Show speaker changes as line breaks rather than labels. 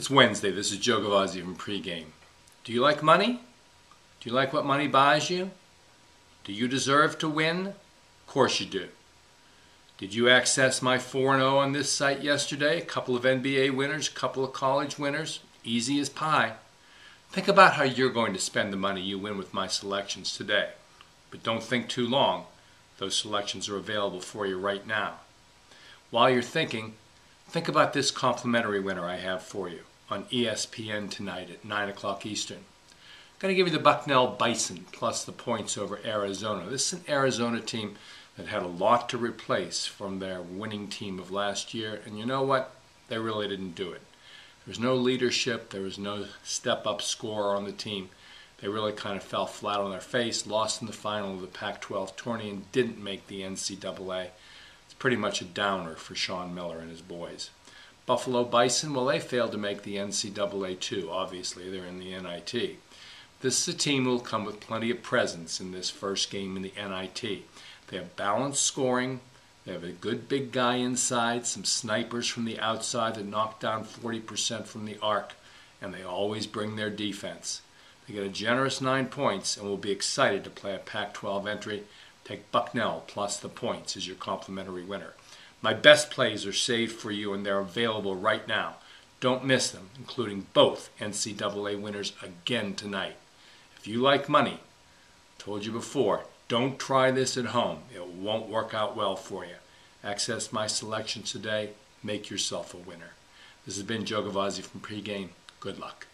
It's Wednesday. This is Joe Gavazzi from pregame. Do you like money? Do you like what money buys you? Do you deserve to win? Of course you do. Did you access my 4 0 on this site yesterday? A couple of NBA winners, a couple of college winners. Easy as pie. Think about how you're going to spend the money you win with my selections today. But don't think too long. Those selections are available for you right now. While you're thinking, think about this complimentary winner I have for you on ESPN tonight at 9 o'clock Eastern. I'm going to give you the Bucknell Bison plus the points over Arizona. This is an Arizona team that had a lot to replace from their winning team of last year, and you know what? They really didn't do it. There was no leadership, there was no step up scorer on the team. They really kind of fell flat on their face, lost in the final of the Pac 12 tourney, and didn't make the NCAA. Pretty much a downer for Sean Miller and his boys. Buffalo Bison, well, they failed to make the NCAA too. Obviously, they're in the NIT. This is a team will come with plenty of presence in this first game in the NIT. They have balanced scoring. They have a good big guy inside, some snipers from the outside that knock down 40% from the arc, and they always bring their defense. They get a generous nine points and will be excited to play a Pac 12 entry. Take Bucknell plus the points as your complimentary winner. My best plays are saved for you and they're available right now. Don't miss them, including both NCAA winners again tonight. If you like money, told you before, don't try this at home. It won't work out well for you. Access my selections today. Make yourself a winner. This has been Joe Gavazzi from Pregame. Good luck.